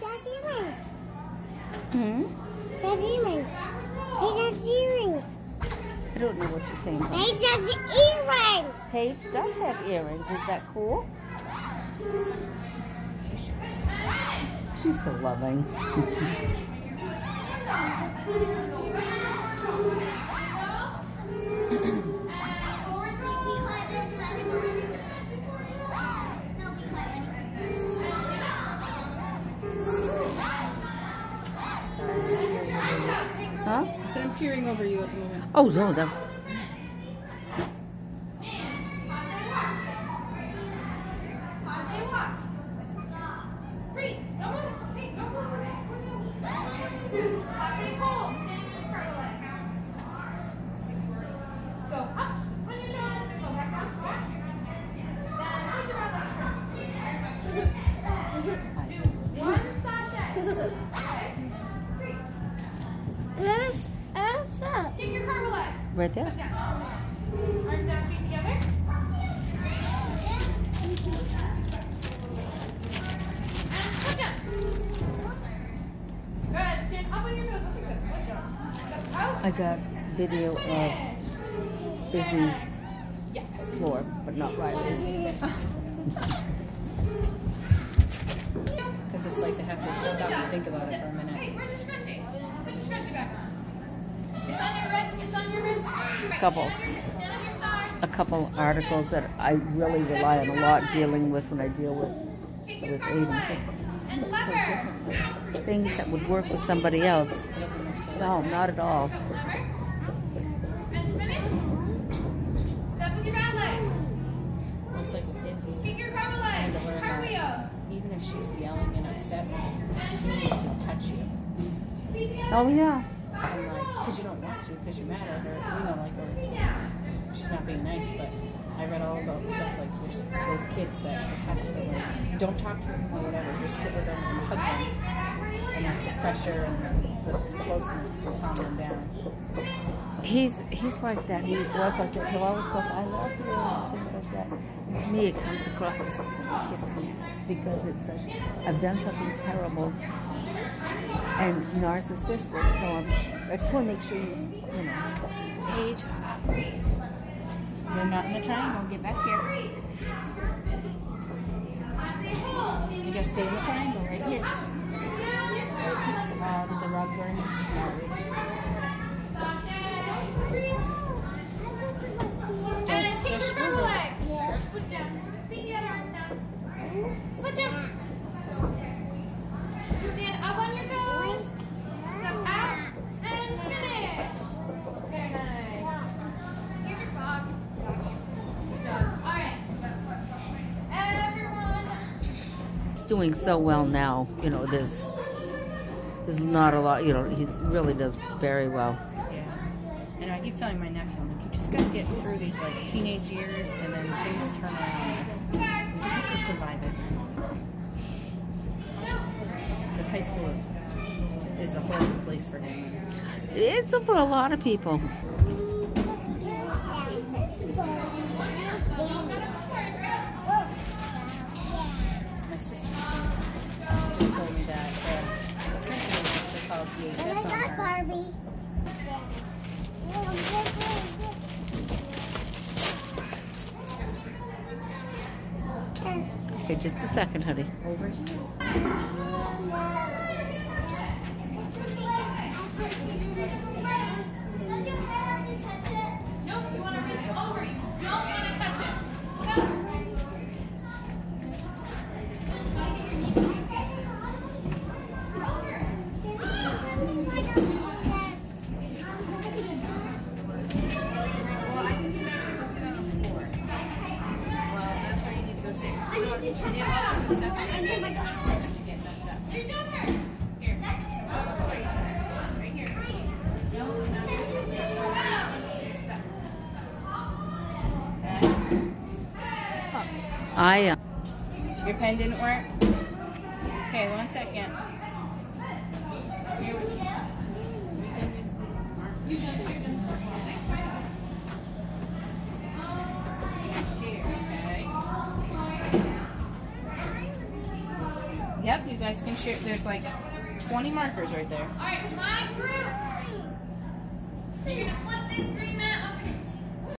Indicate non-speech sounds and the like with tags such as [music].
That's earrings. Hmm? That's earrings. Hey, that's earrings. I don't know what you're saying. honey. Hey, that's earrings. Paige does have earrings. Is that cool? She's so loving. [laughs] Peering over you at the moment. Oh, no, that. Right there. Arms down, feet together. I got video of Izzy's floor, but not Riley's. Because it's like they have to stop and think about it for a minute. Hey, where's your scrunchie? Put your scrunchie back on. It's on your wrist. It's on your wrist. Right, Couple. Stand on your, stand on your side. A couple articles that I really rely on a lot dealing with when I deal with with Aiden because so different. Things that would work with somebody else. No, not at all. Go lever. And finish. Step with your bad leg. It's like with Izzy. Kick your cartwheel leg. to learn Cartwheel. that even if she's yelling and upset, she needs to touch you. Oh yeah. Because you don't want to, because you're mad at her, you know, like, or she's not being nice, but I read all about stuff like there's those kids that have to like, don't talk to them or whatever, just sit with them and hug them. And like the pressure and the closeness will calm them down. He's he's like that. He was like that. He'll always go, I love you, and things like that. And to me, it comes across as something like kissing ass because it's such. I've done something terrible and narcissistic, so I'm, I just want to make sure you, you know. Paige, you're not in the triangle. Get back here. You gotta stay in the triangle right here. The rug burn? Sorry. Doing so well now. You know, there's there's not a lot. You know, he really does very well. Yeah. And I keep telling my nephew, I'm like, you just gotta get through these like teenage years and then things will turn around. Like, you just have to survive it. Because high school is a horrible place for him. It's for a lot of people. DHS my on God, her. Barbie. Okay, just a second, honey. Over here. Nope, you want to reach over. You don't want to touch it. Go. I uh, Your pen didn't work? Okay, one second. Yep, you guys can share. There's like 20 markers right there. All right, my group. You're going to flip this green